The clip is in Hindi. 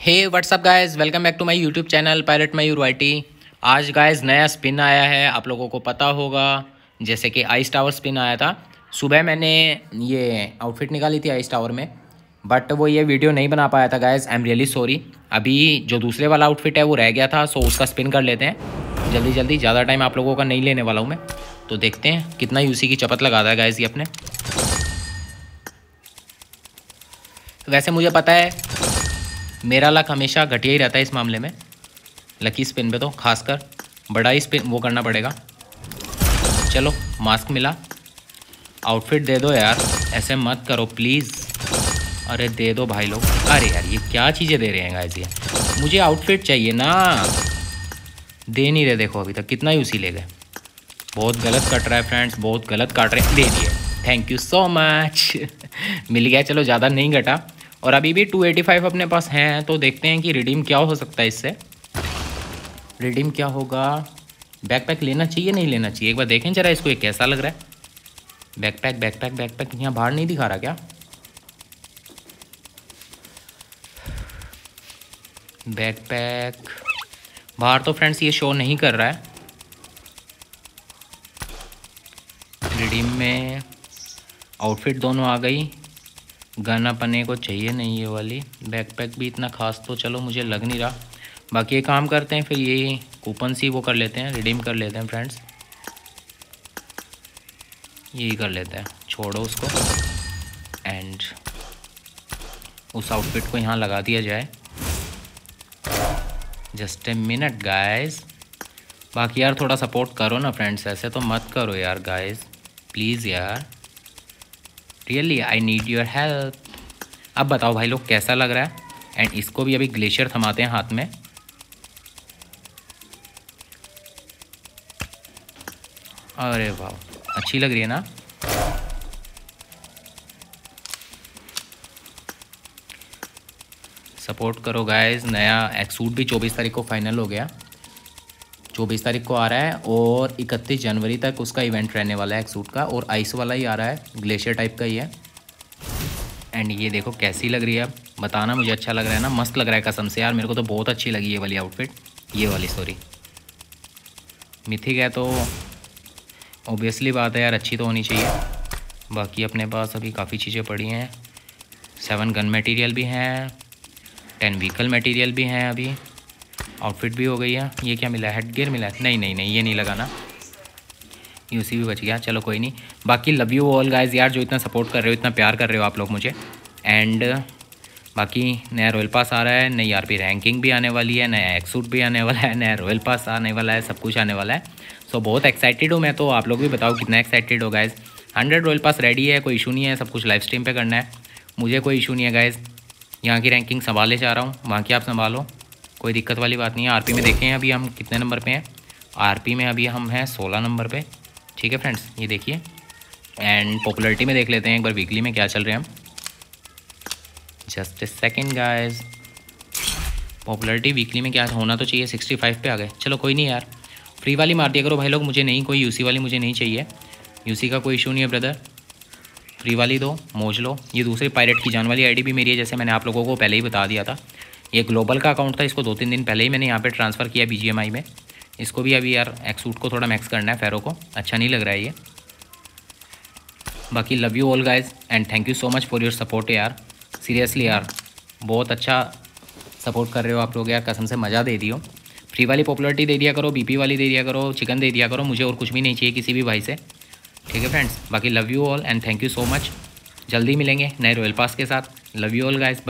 Hey what's up guys welcome back to my YouTube channel pilot Mayur YT आज गाइस नया स्पिन आया है। आप लोगों को पता होगा, जैसे कि आइस टावर स्पिन आया था। सुबह मैंने ये आउटफिट निकाली थी आइस टावर में बट वो ये वीडियो नहीं बना पाया था guys I am really sorry अभी जो दूसरे वाला आउटफिट है, वो रह गया था सो उसका स्पिन कर लेते हैं। जल्दी जल्दी, ज़्यादा टाइम आप लोगों का नहीं लेने वाला हूँ मैं। तो देखते हैं कितना यूसी की चपत लगाता है गाइस ये अपने। वैसे मुझे पता है मेरा लक हमेशा घटिया ही रहता है इस मामले में। लकी स्पिन पे तो खासकर बड़ा ही स्पिन, वो करना पड़ेगा। चलो, मास्क मिला। आउटफिट दे दो यार, ऐसे मत करो, प्लीज़। अरे, दे दो भाई लोग। अरे यार, ये क्या चीज़ें दे रहे हैं गाइस ये? मुझे आउटफिट चाहिए ना। दे नहीं रहे, देखो अभी तक, कितना ही उसी ले गए। बहुत गलत कट रहा है फ्रेंड्स बहुत गलत काट रहे हैं। दे दिए। थैंक यू सो मच मिल गया, चलो, ज़्यादा नहीं घटा। और अभी भी 285 अपने पास हैं तो देखते हैं कि रिडीम क्या हो सकता है इससे। रिडीम क्या होगा? बैकपैक लेना चाहिए, नहीं लेना चाहिए? एक बार देखें जरा इसको, ये कैसा लग रहा है? बैकपैक बैकपैक बैकपैक यहाँ बाहर नहीं दिखा रहा क्या? बैकपैक बाहर तो फ्रेंड्स ये शो नहीं कर रहा है। रिडीम में आउटफिट दोनों आ गई। गन अपने को चाहिए नहीं ये वाली। बैकपैक भी इतना खास तो चलो मुझे लग नहीं रहा। बाकी ये काम करते हैं, फिर ये कूपन सी वो कर लेते हैं रिडीम कर लेते हैं फ्रेंड्स यही कर लेते हैं, छोड़ो उसको। एंड उस आउटफिट को यहाँ लगा दिया जाए। जस्ट ए मिनट गाइस बाकी यार थोड़ा सपोर्ट करो ना फ्रेंड्स ऐसे तो मत करो यार गाइस प्लीज़ यार। Really I need your help अब बताओ भाई लोग, कैसा लग रहा है? एंड इसको भी अभी ग्लेशियर थमाते हैं हाथ में। अरे वाह, अच्छी लग रही है ना? सपोर्ट करो गाइस नया एक्सूट भी चौबीस तारीख को फाइनल हो गया। चौबीस तारीख को आ रहा है और इकतीस जनवरी तक उसका इवेंट रहने वाला है एक सूट का और आइस वाला ही आ रहा है ग्लेशियर टाइप का ही है। एंड ये देखो कैसी लग रही है अब। बताना मुझे अच्छा लग रहा है ना, मस्त लग रहा है कसम से यार, मेरे को तो बहुत अच्छी लगी ये वाली आउटफिट ये वाली सॉरी मिथिक है तो ओबियसली बात है यार, अच्छी तो होनी चाहिए। बाकी अपने पास अभी काफ़ी चीज़ें पड़ी हैं। सेवन गन मटेरियल भी हैं टेन व्हीकल मटेरियल भी हैं अभी। आउटफिट भी हो गई है। ये क्या मिला? है हेड गेयर मिला है। नहीं नहीं नहीं ये नहीं लगाना। यूसी भी बच गया। चलो कोई नहीं। बाकी लव यू ऑल गाइज़ यार जो इतना सपोर्ट कर रहे हो इतना प्यार कर रहे हो आप लोग मुझे। एंड बाकी नया रॉयल पास आ रहा है नई आर रैंकिंग भी आने वाली है नया एक्सूट भी आने वाला है नया रॉयल पास आने वाला है सब कुछ आने वाला है। सो so, बहुत एक्साइटेड हूँ मैं तो। आप लोग भी बताओ कितना एक्साइटेड हो guys hundred royal pass ready है कोई इशू नहीं है सब कुछ लाइव स्ट्रीम पर करना है। मुझे कोई इशू नहीं है गाइज़ यहाँ की रैंकिंग संभाले जा रहा हूँ। वहाँ की आप संभालो। कोई दिक्कत वाली बात नहीं है। आरपी में देखें अभी हम कितने नंबर पे हैं। आरपी में अभी हम हैं सोलह नंबर पे। ठीक है फ्रेंड्स, ये देखिए। एंड पॉपुलरिटी में देख लेते हैं एक बार वीकली में क्या चल रहे हैं हम। Just second guys popularity weekly में क्या होना तो चाहिए? सिक्सटी फाइव पे आ गए। चलो कोई नहीं यार। फ्री वाली मार दिया करो भाई लोग, मुझे नहीं, कोई यूसी वाली मुझे नहीं चाहिए। यूसी का कोई इशू नहीं है ब्रदर फ्री वाली दो, मोज लो। ये दूसरी पायलट की जान वाली आईडी भी मेरी है, जैसे मैंने आप लोगों को पहले ही बता दिया था। ये ग्लोबल का अकाउंट था, इसको दो तीन दिन पहले ही मैंने यहाँ पे ट्रांसफ़र किया BGMI में। इसको भी अभी यार एक्सूट को थोड़ा मैक्स करना है फेरो को। अच्छा नहीं लग रहा है ये। बाकी love you all guys and thank you so much for your support यार। सीरियसली यार, बहुत अच्छा सपोर्ट कर रहे हो आप लोग यार, कसम से मज़ा दे दियो। फ्री वाली पॉपुलरिटी दे दिया करो बीपी वाली दे दिया करो चिकन दे दिया करो, मुझे और कुछ भी नहीं चाहिए किसी भी भाई से। ठीक है फ्रेंड्स बाकी love you all and thank you so much जल्दी मिलेंगे नए रॉयल पास के साथ। Love you all guys